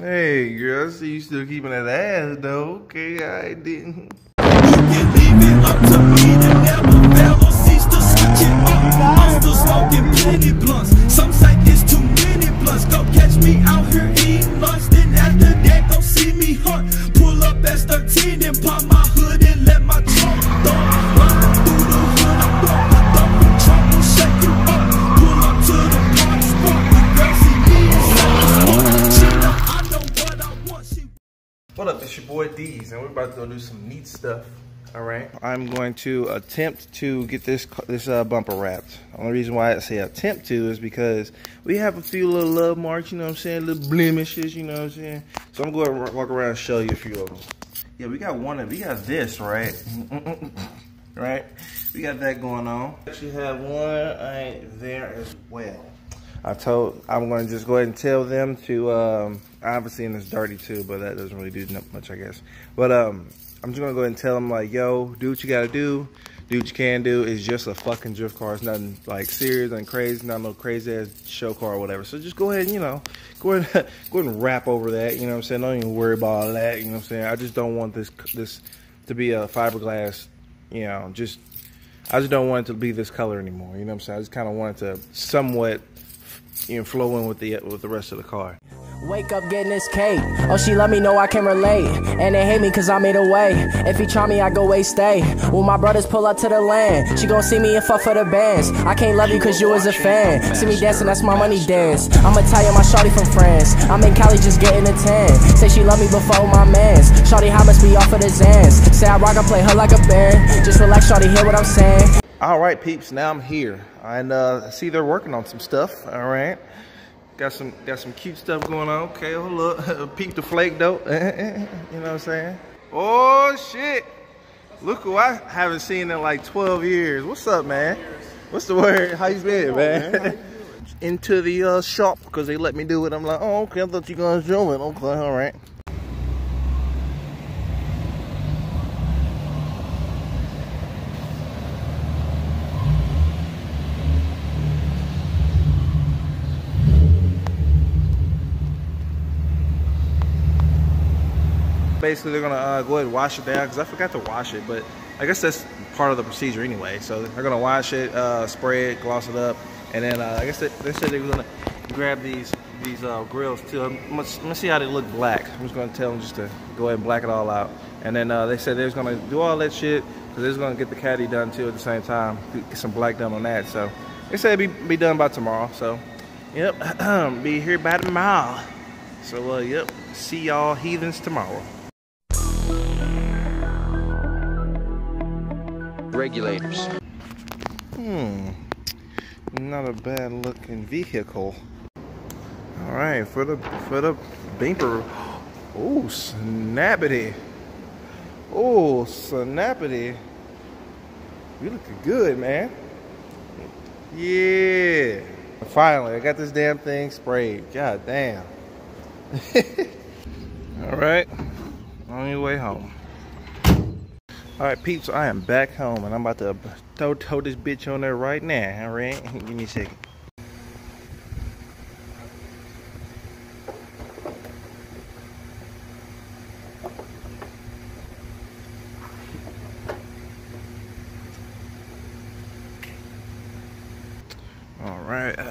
Hey, girl, I see you still keeping that ass, though. Okay, I didn't. Some say it's too many It's your boy D's, and we're about to go do some neat stuff. All right. I'm going to attempt to get this this uh, bumper wrapped. The only reason why I say attempt to is because we have a few little love marks, you know what I'm saying, little blemishes, you know what I'm saying. So I'm going to walk around and show you a few of them. Yeah, we got one of we got this right, right. We got that going on. Actually have one right there as well. I told I'm going to just go ahead and tell them to. Um, obviously, and it's dirty too, but that doesn't really do much, I guess. But um, I'm just gonna go ahead and tell them like, yo, do what you gotta do, do what you can do. It's just a fucking drift car. It's nothing like serious and crazy, not no crazy ass show car or whatever. So just go ahead, and, you know, go ahead, go ahead and wrap over that. You know what I'm saying? Don't even worry about all that. You know what I'm saying? I just don't want this this to be a fiberglass. You know, just I just don't want it to be this color anymore. You know what I'm saying? I just kind of want it to somewhat you know, flow in with the with the rest of the car. Wake up getting this cake. Oh, she let me know I can relate. And they hate me cause I made a way. If he try me, I go way stay. When my brothers pull up to the land, she gon' see me and fuck for the bands. I can't love you cause you was a fan. See me dancing, that's my money dance. I'ma tell you my shawty from France. I'm in Cali just getting a tan. Say she love me before my mans. Shawty, how much be off of the Zans? Say I rock and play her like a band. Just relax, shawty, hear what I'm saying. All right, peeps. Now I'm here, and uh, see they're working on some stuff. All right, got some got some cute stuff going on. Okay, hold up, peep the flake though. you know what I'm saying? Oh shit! Look who I haven't seen in like 12 years. What's up, man? What's the word? How you been, man? Into the uh, shop because they let me do it. I'm like, oh, okay. I thought you guys it. Okay, all right. Basically they're gonna uh, go ahead and wash it down because I forgot to wash it, but I guess that's part of the procedure anyway. So they're gonna wash it, uh, spray it, gloss it up, and then uh, I guess they, they, said they were gonna grab these these uh, grills too. I'm see how they look black. I'm just gonna tell them just to go ahead and black it all out. And then uh, they said they was gonna do all that shit because they was gonna get the caddy done too at the same time, get some black done on that. So they said it'd be, be done by tomorrow. So yep, be here by tomorrow. So uh, yep, see y'all heathens tomorrow. Regulators. Hmm, not a bad looking vehicle. All right, for the for the bumper. Oh, snappity. Oh, snappity. You looking good, man. Yeah. Finally, I got this damn thing sprayed. God damn. All right, on your way home. All right, peeps, I am back home and I'm about to throw, throw this bitch on there right now. All right, give me a second. All right,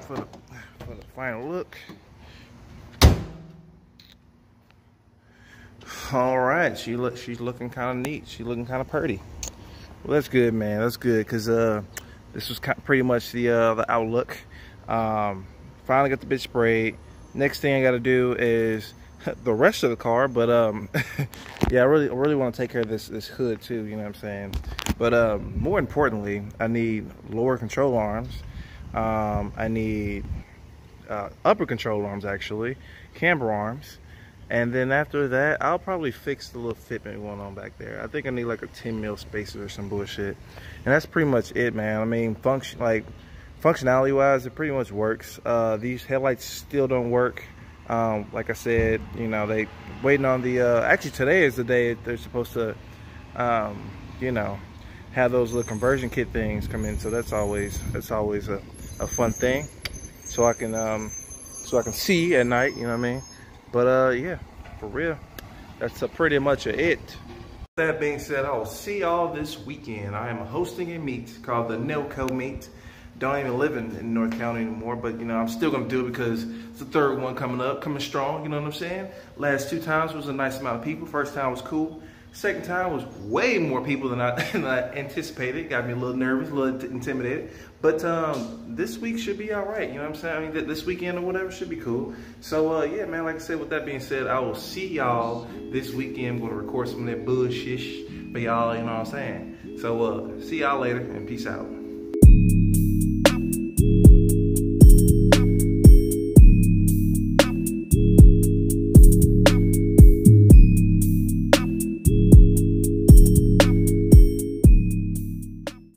for the, for the final look. All right, she look she's looking kind of neat. She's looking kind of pretty. Well, that's good, man. That's good because uh, this was pretty much the uh, the outlook. Um, finally got the bitch sprayed. Next thing I got to do is the rest of the car, but um, yeah, I really I really want to take care of this this hood too. You know what I'm saying? But um, more importantly, I need lower control arms. Um, I need uh, upper control arms actually, camber arms. And then after that, I'll probably fix the little fitment going on back there. I think I need like a 10 mil spacer or some bullshit. And that's pretty much it, man. I mean, function like functionality wise, it pretty much works. Uh, these headlights still don't work. Um, like I said, you know, they waiting on the, uh, actually today is the day they're supposed to, um, you know, have those little conversion kit things come in. So that's always, that's always a, a fun thing. So I can, um, so I can see at night, you know what I mean? But uh, yeah, for real, that's uh, pretty much it. That being said, I will see y'all this weekend. I am hosting a meet called the Nelco Meet. Don't even live in, in North County anymore, but you know, I'm still gonna do it because it's the third one coming up, coming strong, you know what I'm saying? Last two times was a nice amount of people. First time was cool. Second time was way more people than I, than I anticipated. Got me a little nervous, a little intimidated. But um, this week should be all right. You know what I'm saying? I mean, this weekend or whatever should be cool. So uh, yeah, man. Like I said, with that being said, I will see y'all this weekend. I'm gonna record some of that bullshit for y'all. You know what I'm saying? So uh, see y'all later and peace out.